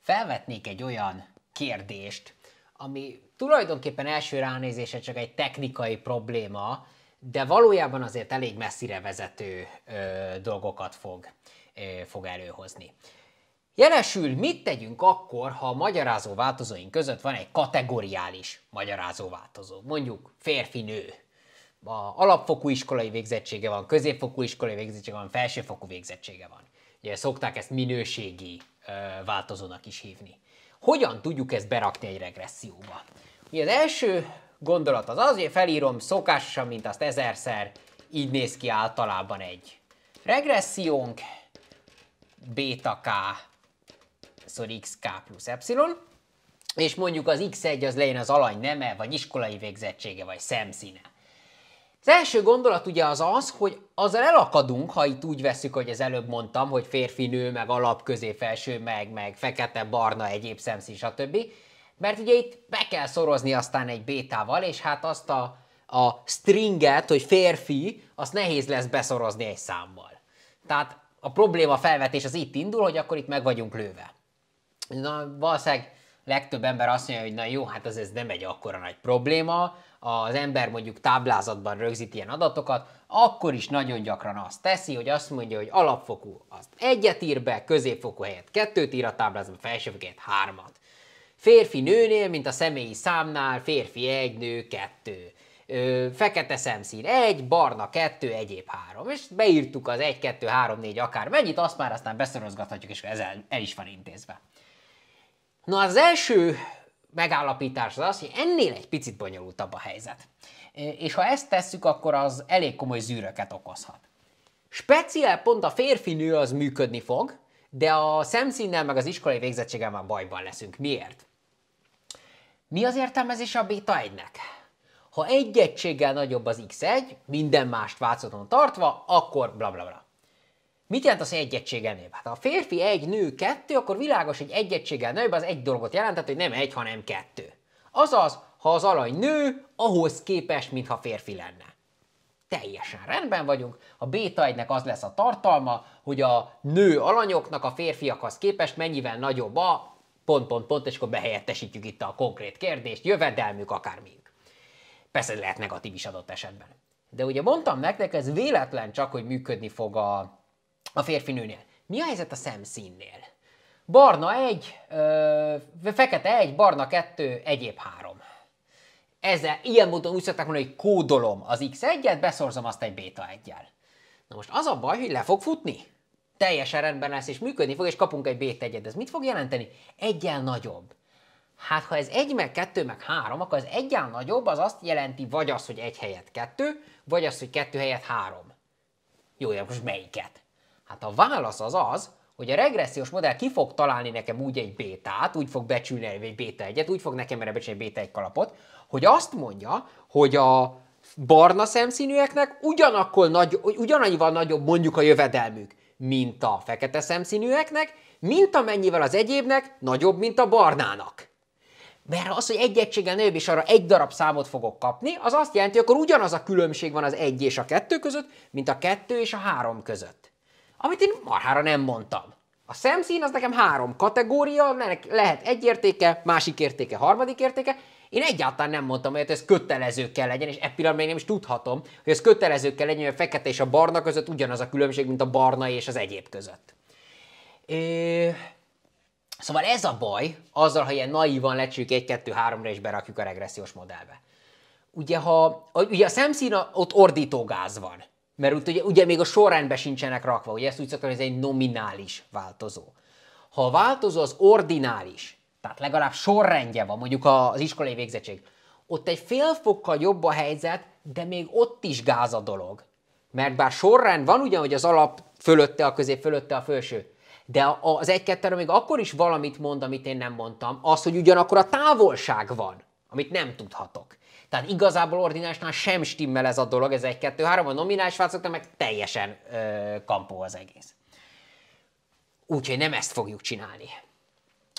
felvetnék egy olyan kérdést, ami tulajdonképpen első ránézése csak egy technikai probléma, de valójában azért elég messzire vezető ö, dolgokat fog, ö, fog előhozni. Jelesül, mit tegyünk akkor, ha a magyarázó változóink között van egy kategoriális magyarázó változó, mondjuk férfi-nő. A alapfokú iskolai végzettsége van, középfokú iskolai végzettsége van, felsőfokú végzettsége van. Ugye szokták ezt minőségi változónak is hívni. Hogyan tudjuk ezt berakni egy regresszióba? Ugye az első gondolat az az, hogy felírom szokásosan, mint azt ezerszer, így néz ki általában egy regressziónk, beta k, szóval xk plusz epsilon, és mondjuk az x1 az legyen az alany neme, vagy iskolai végzettsége, vagy szemszíne. Az első gondolat ugye az az, hogy azzal elakadunk, ha itt úgy veszük, hogy az előbb mondtam, hogy férfi, nő, meg alap, középfelső, meg, meg fekete, barna, egyéb szemszín, stb. Mert ugye itt be kell szorozni aztán egy bétával, és hát azt a, a stringet, hogy férfi, azt nehéz lesz beszorozni egy számmal. Tehát a probléma felvetés az itt indul, hogy akkor itt meg vagyunk lőve. Na, valószínűleg legtöbb ember azt mondja, hogy na jó, hát az ez nem egy akkora nagy probléma, az ember mondjuk táblázatban rögzít ilyen adatokat, akkor is nagyon gyakran azt teszi, hogy azt mondja, hogy alapfokú azt egyet ír be, középfokú helyett kettőt ír a táblázatban, felsőfokú helyett hármat. Férfi nőnél, mint a személyi számnál, férfi egy, nő kettő. Ö, fekete szemszín egy, barna kettő, egyéb három. És beírtuk az egy, kettő, három, négy, akár mennyit, azt már aztán beszorozgathatjuk, és ez el, el is van intézve. Na az első megállapítás az az, hogy ennél egy picit bonyolultabb a helyzet. És ha ezt tesszük, akkor az elég komoly zűröket okozhat. Speciál pont a férfi-nő az működni fog, de a szemszínnel meg az iskolai végzettséggel már bajban leszünk. Miért? Mi az értelmezése a beta 1-nek? Ha egy egységgel nagyobb az x1, minden mást változaton tartva, akkor bla bla bla. Mit jelent az, hogy egy egységgel nőbb? Hát ha a férfi egy, nő kettő, akkor világos, hogy egy egységgel nőbb, az egy dolgot jelentett, hogy nem egy, hanem kettő. Azaz, ha az alany nő, ahhoz képest, mintha férfi lenne. Teljesen rendben vagyunk. A béta egynek az lesz a tartalma, hogy a nő alanyoknak a férfiakhoz képest mennyivel nagyobb a pont, pont, pont, és akkor behelyettesítjük itt a konkrét kérdést, jövedelmük, akármink. Persze lehet negatív is adott esetben. De ugye mondtam nektek, ez véletlen csak, hogy működni fog a, a férfi nőnél. Mi a helyzet a szemszínnél? Barna egy, ö, fekete egy, barna kettő, egyéb három. Ezzel, ilyen módon úgy szokták mondani, hogy kódolom az x1-et, beszorzom azt egy beta 1 Na most az a baj, hogy le fog futni. Teljesen rendben lesz, és működni fog, és kapunk egy beta 1 Ez mit fog jelenteni? Egyel nagyobb. Hát ha ez egy meg kettő meg három, akkor az egyel nagyobb az azt jelenti vagy az, hogy egy helyett kettő, vagy az, hogy kettő helyett három. Jó, de most melyiket? Hát a válasz az az, hogy a regressziós modell ki fog találni nekem úgy egy bétát, úgy fog becsülni egy béta egyet, úgy fog nekem erre becsülni egy béta egy kalapot, hogy azt mondja, hogy a barna szemszínűeknek ugyanakkor nagy, ugyanannyival nagyobb mondjuk a jövedelmük, mint a fekete szemszínűeknek, mint amennyivel az egyébnek nagyobb, mint a barnának. Mert az, hogy egy egységgel nőbb, és arra egy darab számot fogok kapni, az azt jelenti, hogy akkor ugyanaz a különbség van az egy és a kettő között, mint a kettő és a három között amit én marhára nem mondtam. A szemszín az nekem három kategória, lehet egy értéke, másik értéke, harmadik értéke. Én egyáltalán nem mondtam, hogy ez kötelező kell legyen, és e pillanatban nem is tudhatom, hogy ez kötelező kell legyen, hogy a fekete és a barna között ugyanaz a különbség, mint a barna és az egyéb között. É... Szóval ez a baj, azzal, ha ilyen naívan lecsük egy 2 3 ra és berakjuk a regressziós modellbe. Ugye, ha, ugye a szemszín ott ordítógáz van. Mert ugye, ugye még a sorrendben sincsenek rakva, ugye ezt úgy szoktam, hogy ez egy nominális változó. Ha a változó az ordinális, tehát legalább sorrendje van, mondjuk az iskolai végzettség, ott egy fél fokkal jobb a helyzet, de még ott is gáz a dolog. Mert bár sorrend van ugyan, hogy az alap fölötte, a közép fölötte, a felső, de az egy 2 még akkor is valamit mond, amit én nem mondtam, az, hogy ugyanakkor a távolság van, amit nem tudhatok. Tehát igazából ordinálisnál sem stimmel ez a dolog, ez egy, kettő, három, a nominális változatnál meg teljesen ö, kampó az egész. Úgyhogy nem ezt fogjuk csinálni.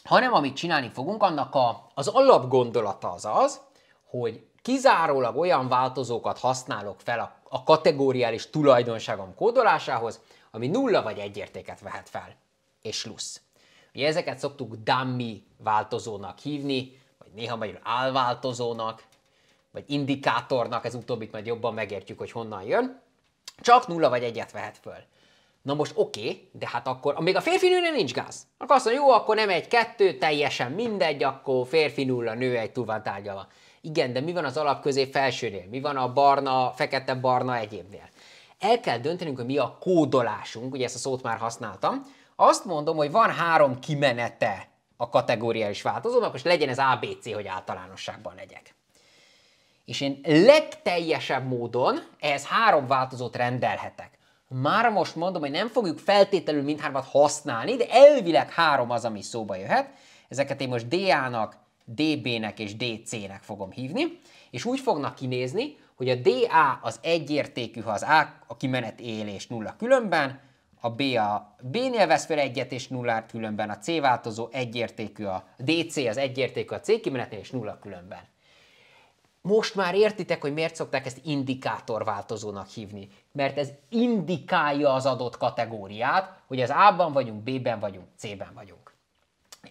Hanem amit csinálni fogunk, annak a, az alapgondolata az az, hogy kizárólag olyan változókat használok fel a, a kategóriális tulajdonságom kódolásához, ami nulla vagy egy értéket vehet fel. És plusz. Ugye ezeket szoktuk dummy változónak hívni, vagy néha magyarul álváltozónak, vagy indikátornak, ez utóbbit majd jobban megértjük, hogy honnan jön. Csak nulla vagy egyet vehet föl. Na most oké, okay, de hát akkor, még a férfi nőnél nincs gáz. Akkor azt mondja, jó, akkor nem egy kettő, teljesen mindegy, akkor férfi nulla, nő egy túl van tárgyalva. Igen, de mi van az alap közép felsőnél? Mi van a barna, fekete-barna egyébnél? El kell döntenünk, hogy mi a kódolásunk, ugye ezt a szót már használtam. Azt mondom, hogy van három kimenete a kategóriális változónak, most legyen ez ABC, hogy általánosságban legyek. És én legteljesebb módon ehhez három változót rendelhetek. Már most mondom, hogy nem fogjuk feltétlenül mindhármat használni, de elvileg három az, ami szóba jöhet. Ezeket én most DA-nak, DB-nek és DC-nek fogom hívni, és úgy fognak kinézni, hogy a DA az egyértékű, ha az A a kimenet élés nulla különben, a B a B-nél vesz fel egyet és nullát különben, a C változó egyértékű, a DC az egyértékű a C kimenetnél és nulla különben. Most már értitek, hogy miért szokták ezt indikátorváltozónak hívni. Mert ez indikálja az adott kategóriát, hogy az A-ban vagyunk, B-ben vagyunk, C-ben vagyunk.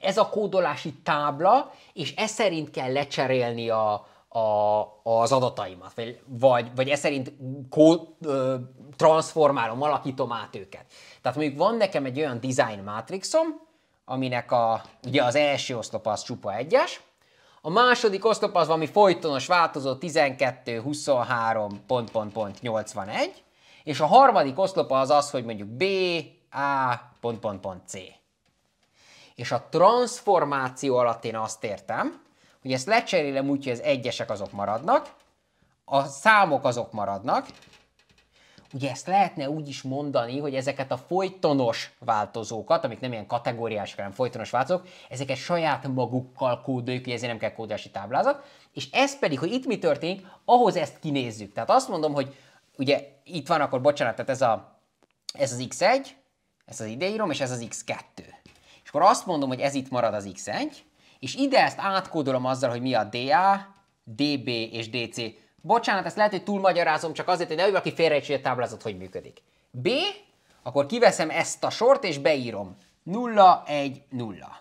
Ez a kódolási tábla, és ez szerint kell lecserélni a, a, az adataimat, vagy, vagy, vagy ez szerint kó, ö, transformálom, alakítom át őket. Tehát mondjuk van nekem egy olyan design matrixom, aminek a, ugye az első oszlop az csupa egyes, a második oszlop az valami folytonos változó 12, 23, pont, pont, pont, 81, és a harmadik oszlop az az, hogy mondjuk B, A, pont, pont, pont, C. És a transformáció alatt én azt értem, hogy ezt lecserélem úgy, hogy az egyesek azok maradnak, a számok azok maradnak, Ugye ezt lehetne úgy is mondani, hogy ezeket a folytonos változókat, amik nem ilyen kategóriás, hanem folytonos változók, ezeket saját magukkal kódoljuk, hogy ezért nem kell kódolási táblázat, és ez pedig, hogy itt mi történik, ahhoz ezt kinézzük. Tehát azt mondom, hogy ugye itt van akkor, bocsánat, tehát ez, a, ez az x1, ez az ideírom, és ez az x2. És akkor azt mondom, hogy ez itt marad az x1, és ide ezt átkódolom azzal, hogy mi a DA, DB és DC Bocsánat, ezt lehet, hogy túlmagyarázom, csak azért, hogy ne valaki félrejtse, a táblázat hogy működik. B, akkor kiveszem ezt a sort, és beírom. 0, 1, 0.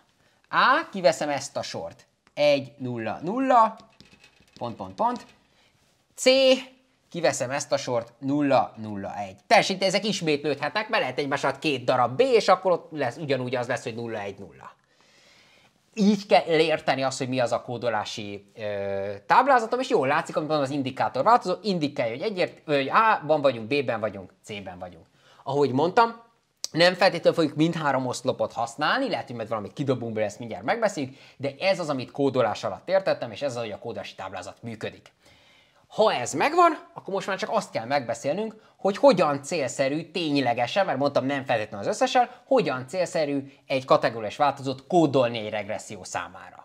A, kiveszem ezt a sort. 1, 0, 0, pont, pont, pont. C, kiveszem ezt a sort, 0, 0, 1. Tessék, ezek ismétlődhetnek, be lehet egymás két darab B, és akkor ott lesz, ugyanúgy az lesz, hogy 0, 1, 0 így kell érteni azt, hogy mi az a kódolási ö, táblázatom, és jól látszik, van az indikátor változó, indikálja, hogy, egyért, hogy A-ban vagyunk, B-ben vagyunk, C-ben vagyunk. Ahogy mondtam, nem feltétlenül fogjuk mindhárom oszlopot használni, lehet, hogy majd valamit kidobunk be, ezt mindjárt megbeszéljük, de ez az, amit kódolás alatt értettem, és ez az, hogy a kódolási táblázat működik. Ha ez megvan, akkor most már csak azt kell megbeszélnünk, hogy hogyan célszerű ténylegesen, mert mondtam nem feltétlenül az összesen, hogyan célszerű egy kategóriás változót kódolni egy regresszió számára.